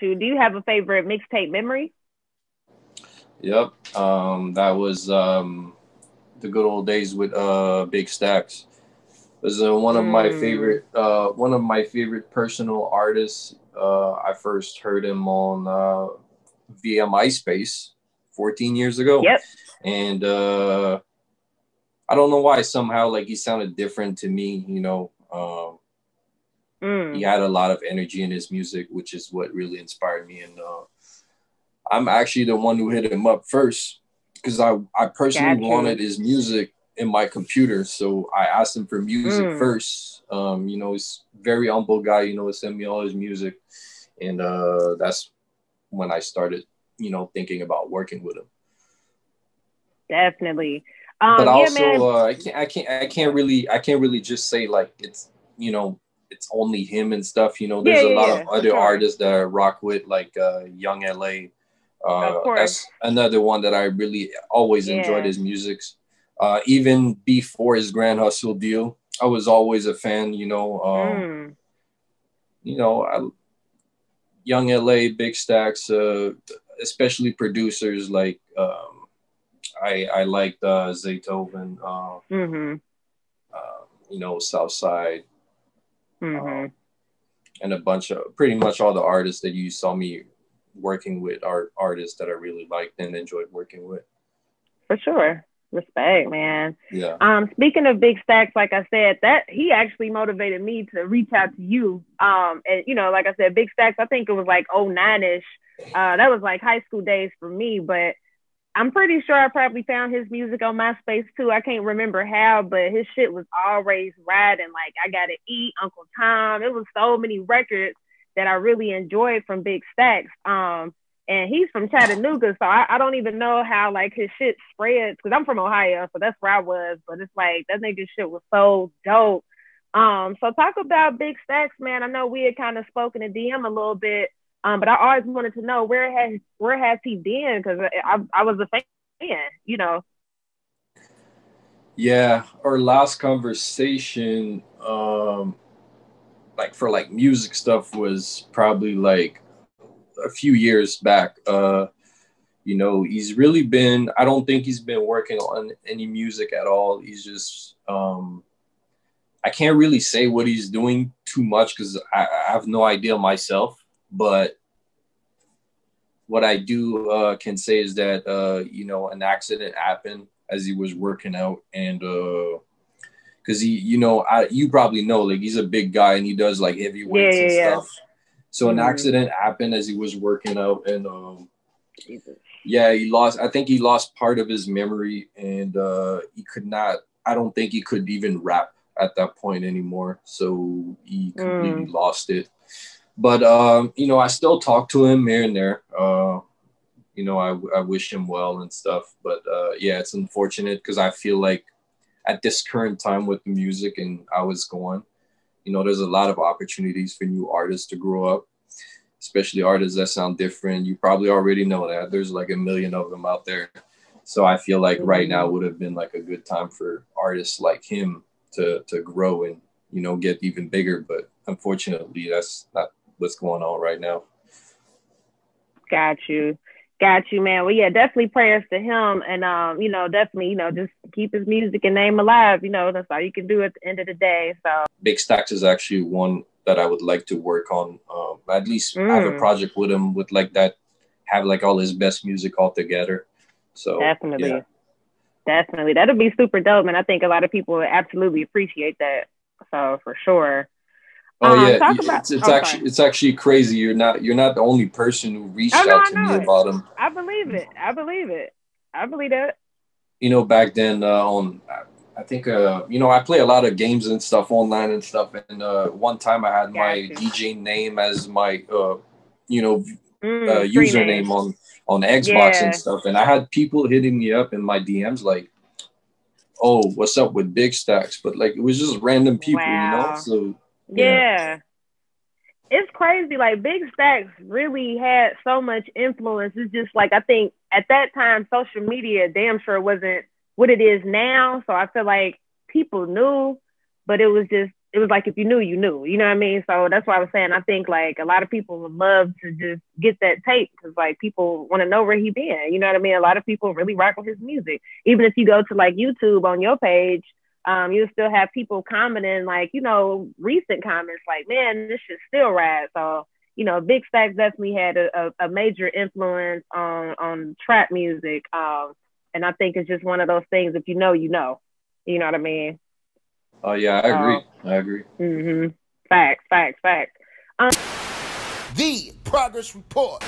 you. Do you have a favorite mixtape memory? Yep. Um, that was um, the good old days with uh, Big Stacksss. It was uh, one of my favorite uh, one of my favorite personal artists. Uh, I first heard him on uh, via MySpace 14 years ago. Yep. And uh, I don't know why somehow like he sounded different to me, you know. Um, mm. He had a lot of energy in his music, which is what really inspired me. And uh, I'm actually the one who hit him up first because I, I personally wanted his music in my computer. So I asked him for music mm. first. Um, you know, he's very humble guy, you know, he sent me all his music. And uh, that's when I started, you know, thinking about working with him. Definitely. Um, but also, yeah, uh, I can't, I can't, I can't really, I can't really just say like it's, you know, it's only him and stuff. You know, there's yeah, a lot yeah, of other sure. artists that I rock with, like uh, Yung LA. Uh, that's another one that I really always enjoyed his music. Uh, even before his Grand Hustle deal, I was always a fan. You know, um, mm. you know, I, Yung LA, Big Stacksss, uh, especially producers like um, I I liked uh, Zaytoven, uh, mm-hmm. uh, you know, Southside, mm-hmm. uh, and a bunch of pretty much all the artists that you saw me working with are artists that I really liked and enjoyed working with. For sure. Respect, man. Yeah. Um, speaking of Big Stacksss, like I said, that he actually motivated me to reach out to you. Um, and you know, like I said, Big Stacksss, I think it was like 09 ish. Uh, that was like high school days for me, but I'm pretty sure I probably found his music on MySpace too. I can't remember how, but his shit was always riding. Like I Gotta Eat, Uncle Tom. It was so many records that I really enjoyed from Big Stacksss. Um, and he's from Chattanooga, so I, I don't even know how like his shit spreads because I'm from Ohio, so that's where I was. But it's like that nigga shit was so dope. Um, so talk about Big Stacksss, man. I know we had kind of spoken to DM a little bit um, but I always wanted to know where has where has he been? Because I, I was a fan, you know. Yeah, our last conversation, um, like for like music stuff, was probably like a few years back. Uh, you know, he's really been. I don't think he's been working on any music at all. He's just. Um, I can't really say what he's doing too much because I, I have no idea myself but what I do uh, can say is that uh, you know an accident happened as he was working out, and because uh, he, you know, I, you probably know, like he's a big guy and he does like heavy weights yeah, and yeah, stuff. So an mm-hmm. accident happened as he was working out, and um, yeah, he lost. I think he lost part of his memory, and uh, he could not. I don't think he could even rap at that point anymore. So he completely mm. lost it. But um, you know, I still talk to him here and there. Uh, you know, I, I wish him well and stuff. But uh, yeah, it's unfortunate because I feel like at this current time with the music and how it's going, you know, there's a lot of opportunities for new artists to grow up, especially artists that sound different. You probably already know that. There's like a million of them out there. So I feel like right now would have been like a good time for artists like him to to grow and you know get even bigger. But unfortunately, that's not what's going on right now. Got you. Got you, man. Well, yeah, definitely prayers to him, and um, you know, definitely, you know, just keep his music and name alive. You know, that's all you can do at the end of the day. So, Big Stacksss is actually one that I would like to work on. Um, at least mm. have a mm. project with him with like that, have like all his best music all together. So definitely, yeah. definitely, that'll be super dope, and I think a lot of people would absolutely appreciate that. So for sure. Oh um, yeah, about, it's, it's actually it's actually crazy. You're not you're not the only person who reached oh, no, out to me it. about him. I believe it. I believe it. I believe that. You know, back then uh, on, I think uh, you know I play a lot of games and stuff online and stuff. And uh, one time I had my DJ name as my uh, you know mm, uh, username on on Xbox yeah. and stuff, and I had people hitting me up in my DMs like, "Oh, what's up with Big Stacksss?" But like it was just random people, wow. you know. So yeah. It's crazy. Like Big Stacksss really had so much influence. It's just like I think at that time social media damn sure wasn't what it is now. So I feel like people knew, but it was just it was like if you knew, you knew. You know what I mean? So that's why I was saying I think like a lot of people would love to just get that tape because like people want to know where he been. You know what I mean? A lot of people really rock with his music. Even if you go to like YouTube on your page, um, you still have people commenting like you know recent comments like, man, this shit still rad. So you know, Big Stacksss definitely had a, a, a major influence on on trap music. Um, and I think it's just one of those things. If you know, you know. You know what I mean? Oh yeah, I agree. Uh, I agree. Mm-hmm. Facts, facts, facts. Um, the progress report.